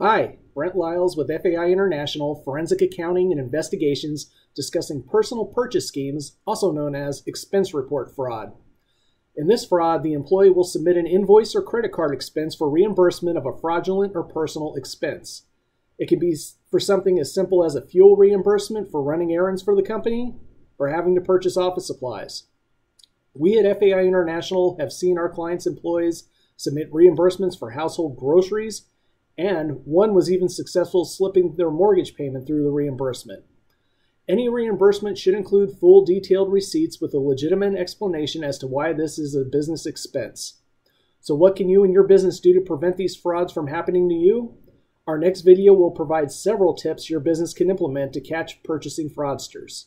Hi, Brent Lyles with FAI International Forensic Accounting and Investigations discussing personal purchase schemes, also known as expense report fraud. In this fraud, the employee will submit an invoice or credit card expense for reimbursement of a fraudulent or personal expense. It can be for something as simple as a fuel reimbursement for running errands for the company or having to purchase office supplies. We at FAI International have seen our clients' employees submit reimbursements for household groceries, and one was even successful slipping their mortgage payment through the reimbursement. Any reimbursement should include full detailed receipts with a legitimate explanation as to why this is a business expense. So, what can you and your business do to prevent these frauds from happening to you? Our next video will provide several tips your business can implement to catch purchasing fraudsters.